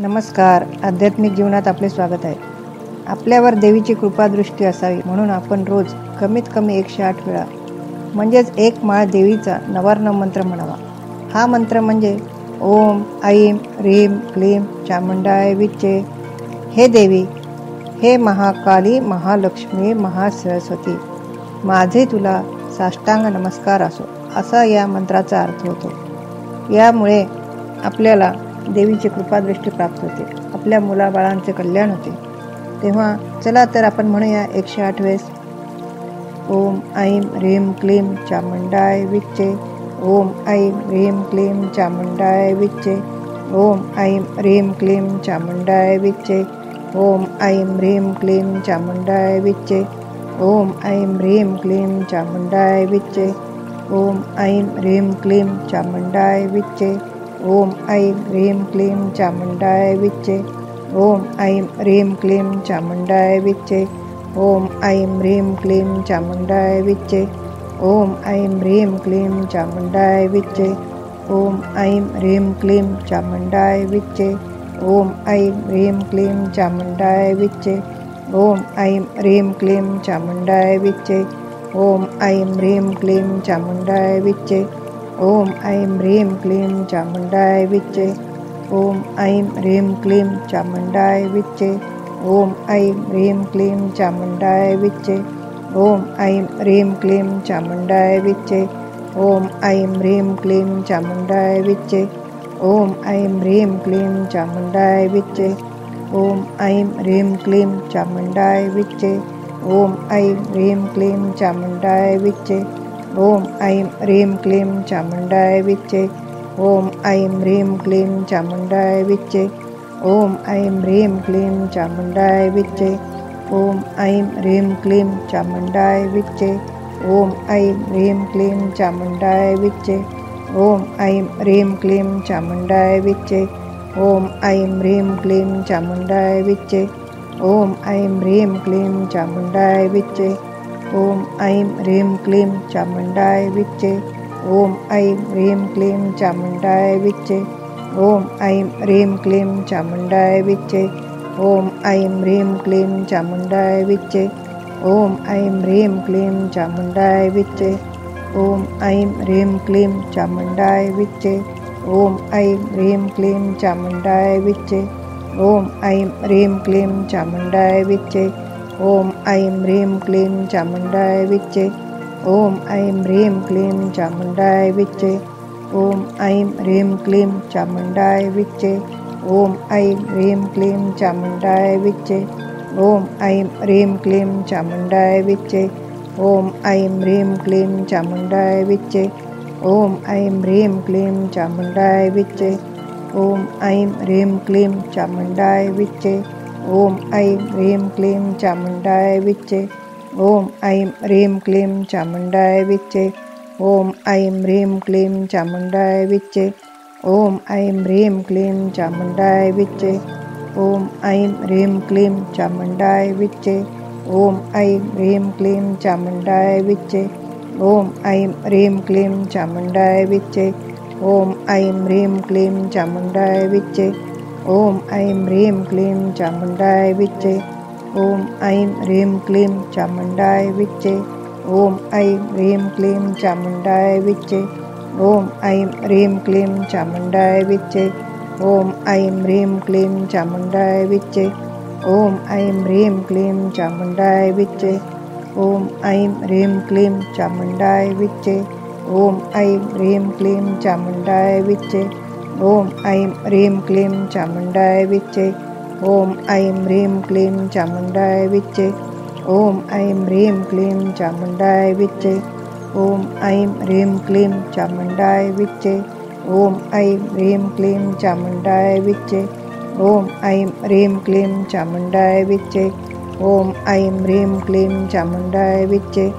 नमस्कार. आध्यात्मिक जीवनात आपले स्वागत आहे. आपल्यावर देवीची कृपादृष्टी असावी म्हणून आपण रोज कमीत कमी एकशे आठ वेळा म्हणजेच एक माळ देवीचा नवार्ण मंत्र म्हणावा. हा मंत्र म्हणजे ओम ऐम ह्रीम क्लीम चामुंडाय विच्चे हे देवी हे महाकाली महालक्ष्मी महासरस्वती माझे तुला साष्टांग नमस्कार असो असा या मंत्राचा अर्थ होतो. यामुळे आपल्याला देवीची कृपादृष्टी प्राप्त होते. आपल्या मुलाबाळांचे कल्याण होते. तेव्हा चला तर आपण म्हणूया एकशे आठ वेळेस ओम ऐं ह्रीं क्लीं चामुंडाय विच्चे. ओम ऐं ह्रीं क्लीं चामुंडाय विच्चे. ओम ऐं ह्रीं क्लीं चामुंडाय विच्चे. ओम ऐं ह्रीं क्लीं चामुंडाय विच्चे. ओम ऐं ह्रीं क्लीं चामुंडाय विच्चे. ओम ऐं ह्रीं क्लीं चामुंडाय विच्चे. ओम ऐं ह्रीं क्लीं चामुंडाय विच्चे। ओम ऐं ह्रीं क्लीं चामुंडाय विच्चे। ओम ऐं ह्रीं क्लीं चामुंडाय विच्चे। ओम ऐं ह्रीं क्लीं चामुंडाय विच्चे। ओम ऐं ह्रीं क्लीं चामुंडाय विच्चे। ओम ऐं ह्रीं क्लीं चामुंडाय विच्चे। ओम ऐं ह्रीं क्लीं चामुंडाय विच्चे। ओम ऐं ह्रीं क्लीं चामुंडाय विच्चे। ओम ऐं ह्रीं क्लीं चामुंडाय विच्चे। ओम ऐं ह्रीं क्लीं चामुंडाय विच्चे। ओम ऐं ह्रीं क्लीं चामुंडाय विच्चे। ओम ऐं ह्रीं क्लीं चामुंडाय विच्चे। ओम ऐं ह्रीं क्लीं चामुंडाय विच्चे। ओम ऐं ह्रीं क्लीं चामुंडाय विच्चे। ओम ऐं ह्रीं क्लीं चामुंडाय विच्चे। ओम ऐं ह्रीं क्लीं चामुंडाय विच्चे। ओम ऐं ह्रीं क्लीं चामुंडाय विच्चे। ओम ऐं ह्रीं क्लीं चामुंडाय विच्चे। ओम ऐं ह्रीं क्लीं चामुंडाय विच्चे। ओम ऐं ह्रीं क्लीं चामुंडाय विच्चे। ओम ऐं ह्रीं क्लीं चामुंडाय विच्चे। ओम ऐं ह्रीं क्लीं चामुंडाय विच्चे। ओम ऐं ह्रीं क्लीं चामुंडाय विच्चे। ओम ऐं ह्रीं क्लीं चामुंडाय विच्चे। ओम ऐं ह्रीं क्लीं चामुंडाय विच्चे। ओम ऐं ह्रीं क्लीं चामुंडाय विच्चे। ओम ऐं ह्रीं क्लीं चामुंडाय विच्चे। ओम ऐं ह्रीं क्लीं चामुंडाय विच्चे। ओम ऐं ह्रीं क्लीं चामुंडाय विच्चे। ओम ऐं ह्रीं क्लीं चामुंडाय विच्चे। ओम ऐं ह्रीं क्लीं चामुंडाय विच्चे। ओम ऐं ह्रीं क्लीं चामुंडाय विच्चे। ओम ऐं ह्रीं क्लीं चामुंडाय विच्चे ओम ऐं ह्रीं क्लीं चामुंडाय विच्चे ओम ऐं ह्रीं क्लीं चामुंडाय विच्चे ओम ऐं ह्रीं क्लीं चामुंडाय विच्चे ओम ऐं ह्रीं क्लीं चामुंडाय विच्चे ओम ऐं ह्रीं क्लीं चामुंडाय विच्चे ओम ऐं ह्रीं क्लीं चामुंडाय विच्चे ओम ऐं ह्रीं क्लीं चामुंडाय विच्चे ओम ऐं ह्रीं क्लीं चामुंडाय विच्चे। ओम ऐं ह्रीं क्लीं चामुंडाय विच्चे। ओम ऐं ह्रीं क्लीं चामुंडाय विच्चे। ओम ऐं ह्रीं क्लीं चामुंडाय विच्चे। ओम ऐं ह्रीं क्लीं चामुंडाय विच्चे। ओम ऐं ह्रीं क्लीं चामुंडाय विच्चे। ओम ऐं ह्रीं क्लीं चामुंडाय विच्चे। ओम ऐं ह्रीं क्लीं चामुंडाय विच्चे ओम ऐं ह्रीं क्लीं चामुंडाय विच्चे ओम ऐं ह्रीं क्लीं चामुंडाय विच्चे ओम ऐं ह्रीं क्लीं चामुंडाय विच्चे ओम ऐं ह्रीं क्लीं चामुंडाय विच्चे ओम ऐं ह्रीं क्लीं चामुंडाय विच्चे ओम ऐं ह्रीं क्लीं चामुंडाय विच्चे ओम ऐं ह्रीं क्लीं चामुंडाय विच्चे ओम ऐं ह्रीं क्लीं चामुंडाय विच्चे ओम ऐं ह्रीं क्लीं चामुंडाय विच्चे। ओम ऐं ह्रीं क्लीं चामुंडाय विच्चे। ओम ऐं ह्रीं क्लीं चामुंडाय विच्चे। ओम ऐं ह्रीं क्लीं चामुंडाय विच्चे। ओम ऐं ह्रीं क्लीं चामुंडाय विच्चे। ओम ऐं ह्रीं क्लीं चामुंडाय विच्चे। ओम ऐं ह्रीं क्लीं चामुंडाय विच्चे।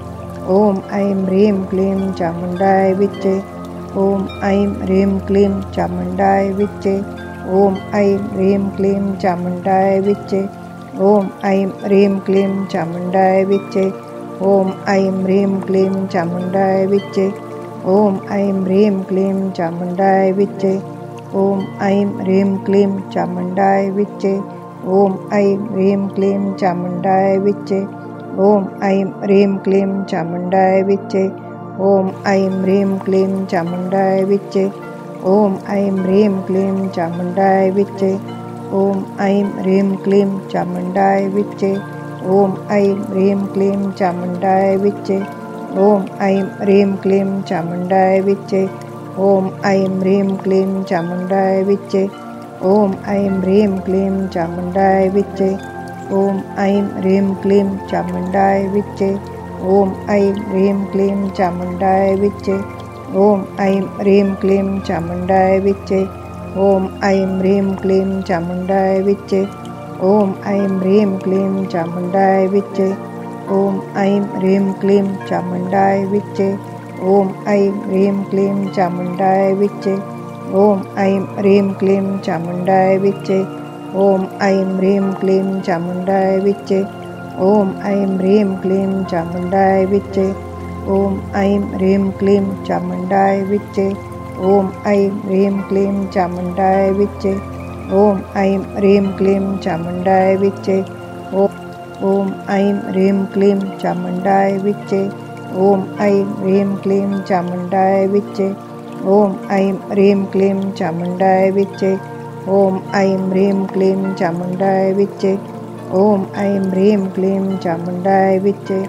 ओम ऐं ह्रीं क्लीं चामुंडाय विच्चे। ओम ऐं ह्रीं क्लीं चामुंडाय विच्चे। ओम ऐं ह्रीं क्लीं चामुंडाय विच्चे। ओम ऐं ह्रीं क्लीं चामुंडाय विच्चे। ओम ऐं ह्रीं क्लीं चामुंडाय विच्चे। ओम ऐं ह्रीं क्लीं चामुंडाय विच्चे। ओम ऐं ह्रीं क्लीं चामुण्डाय विच्चे। ओम ऐं ह्रीं क्लीं चामुण्डाय विच्चे। ओम ऐं ह्रीं क्लीं चामुण्डाय विच्चे। ओम ऐं ह्रीं क्लीं चामुण्डाय विच्चे। ओम ऐं ह्रीं क्लीं चामुण्डाय विच्चे। ओम ऐं ह्रीं क्लीं चामुण्डाय विच्चे। ओम ऐं ह्रीं क्लीं चामुण्डाय विच्चे। ओम ऐं ह्रीं क्लीं चामुण्डाय विच्चे। ओम ऐं ह्रीं क्लीं चामुण्डाय विच्चे। ओम ऐं ह्रीं क्लीं चामुण्डाय विच्चे। ओम ऐं ह्रीं क्लीं चामुण्डाय विच्चे ओम ऐं ह्रीं क्लीं चामुण्डाय विच्चे ओम ऐं ह्रीं क्लीं चामुण्डाय विच्चे ओम ऐं ह्रीं क्लीं चामुण्डाय विच्चे ओम ऐं ह्रीं क्लीं चामुण्डाय विच्चे ओम ऐं ह्रीं क्लीं चामुण्डाय विच्चे ओम ऐं ह्रीं क्लीं चामुण्डाय विच्चे ओम ऐं ह्रीं क्लीं चामुण्डाय विच्चे ओम ऐं ह्रीं क्लीं चामुण्डाय विच्चे ओम ऐं ह्रीं क्लीं चामुण्डाय विच्चे। ओम ऐं ह्रीं क्लीं चामुण्डाय विच्चे। ओम ऐं ह्रीं क्लीं चामुण्डाय विच्चे। ओम ऐं ह्रीं क्लीं चामुण्डाय विच्चे। ओम ऐं ह्रीं क्लीं चामुण्डाय विच्चे। ओम ऐं ह्रीं क्लीं चामुण्डाय विच्चे। ओम ऐं ह्रीं क्लीं चामुण्डाय विच्चे। ओम ऐं ह्रीं क्लीं चामुण्डाय विच्चे। Om Aim Reem Gleam Chamundai Vichye